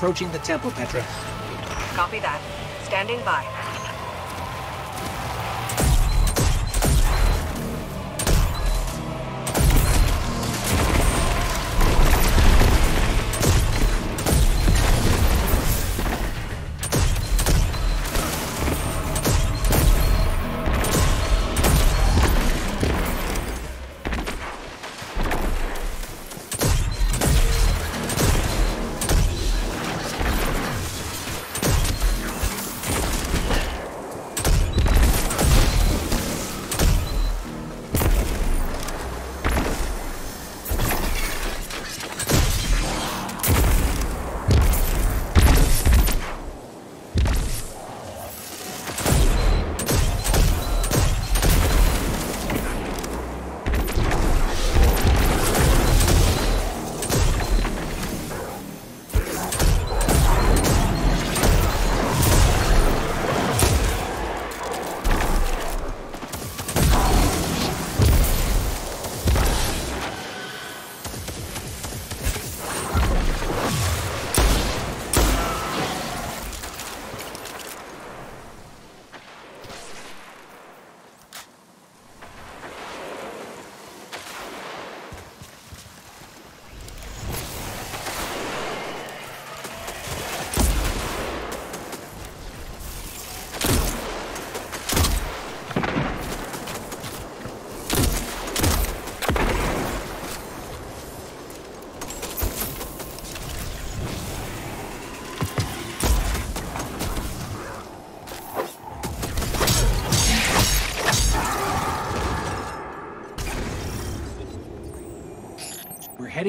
Approaching the temple, Petra. Copy that. Standing by.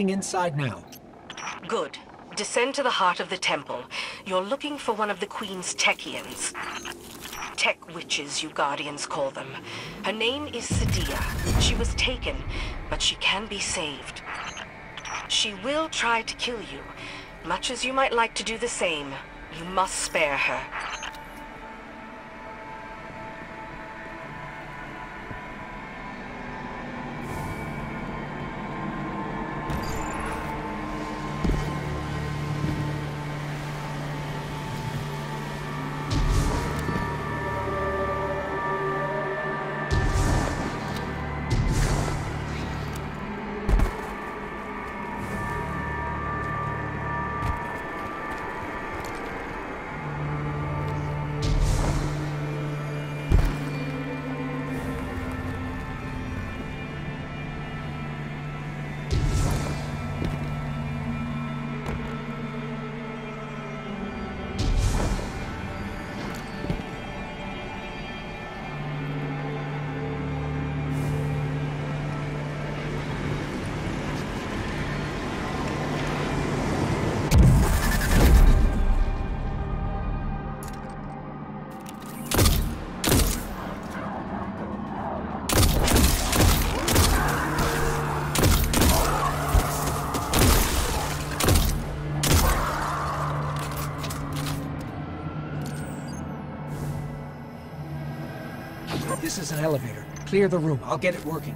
Inside now. Good. Descend to the heart of the temple. You're looking for one of the Queen's Techeuns. Tech witches, you Guardians call them. Her name is Sedia. She was taken, but she can be saved. She will try to kill you. Much as you might like to do the same, you must spare her. An elevator. Clear the room. I'll get it working.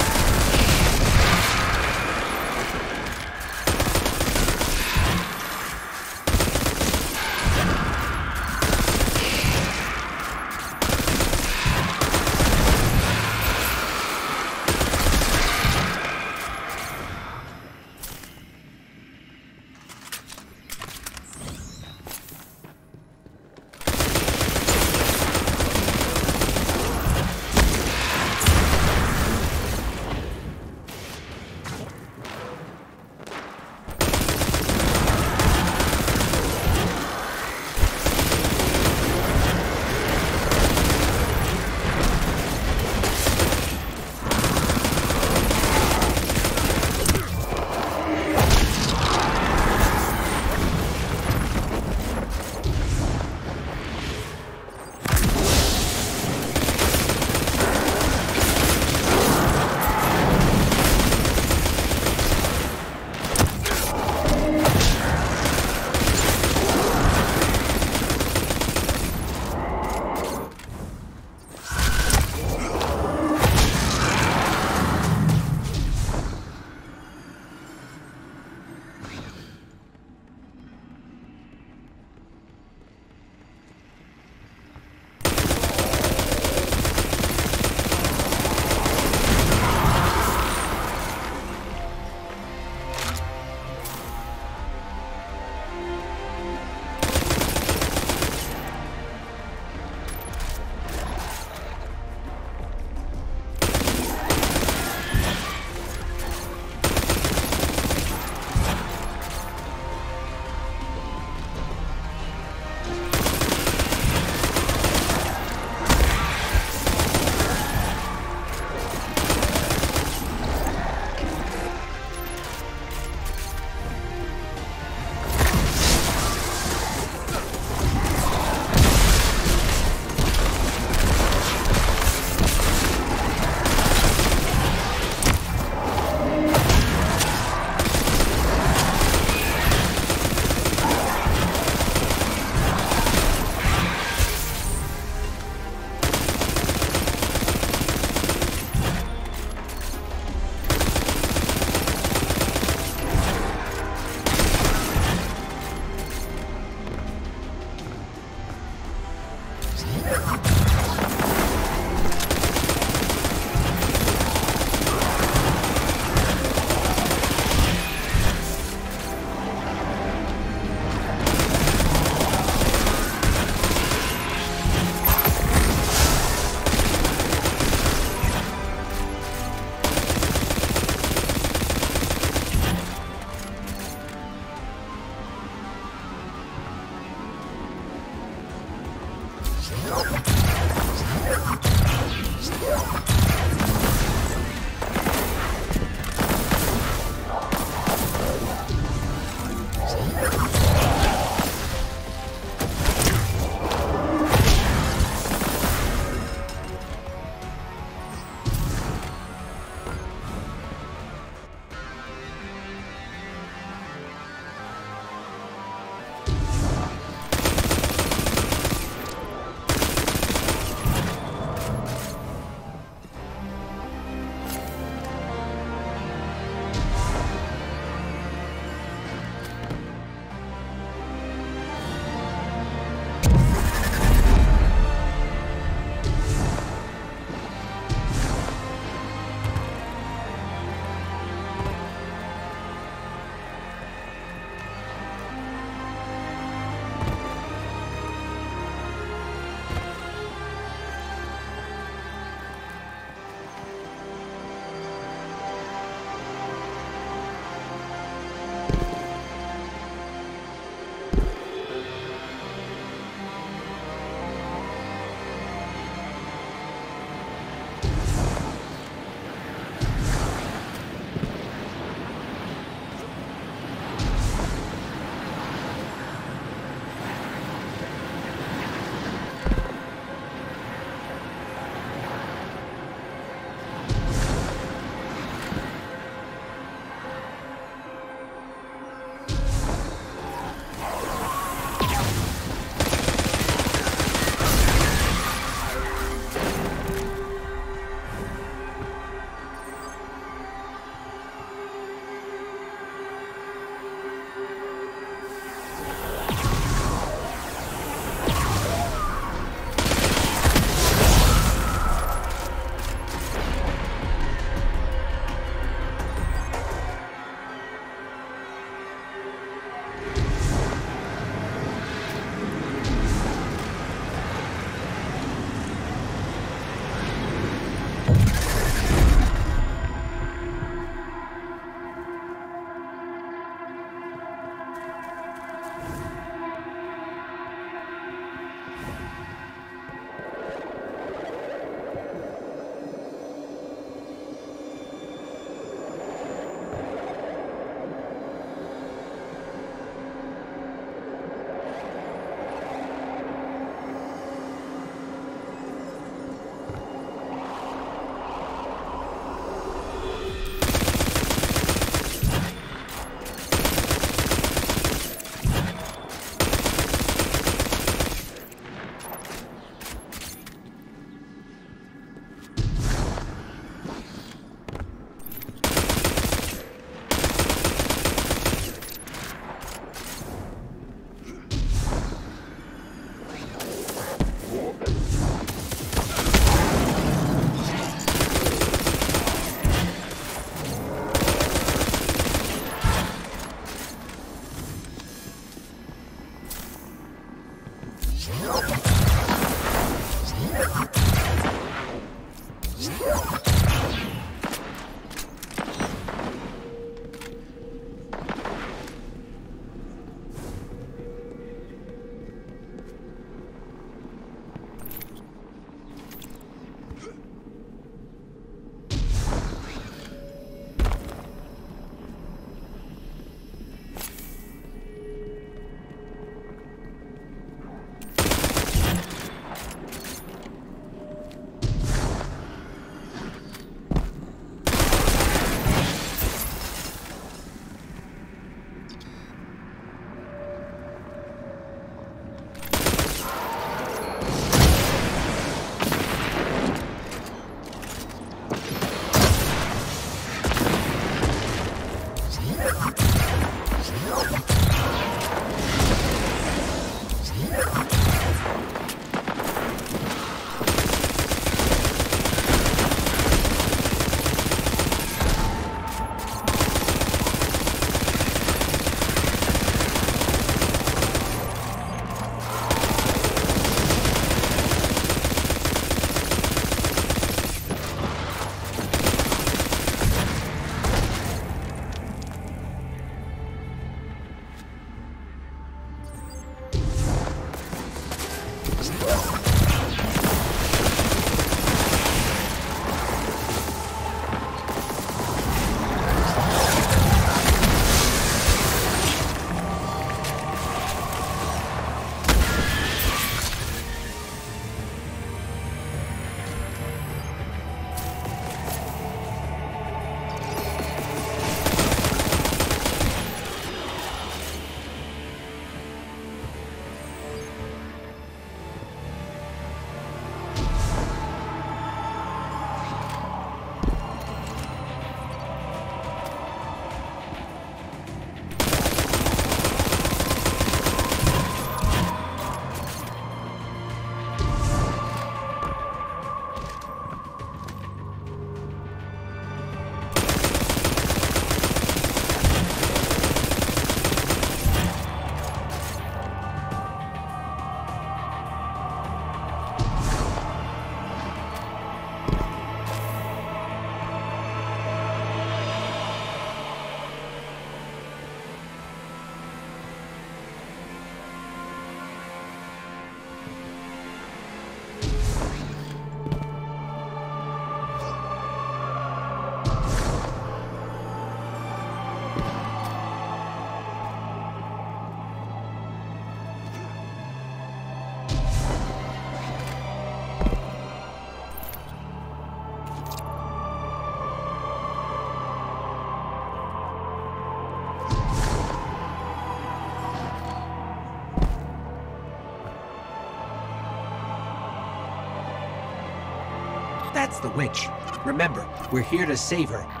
the witch. Remember, we're here to save her.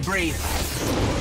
Debris.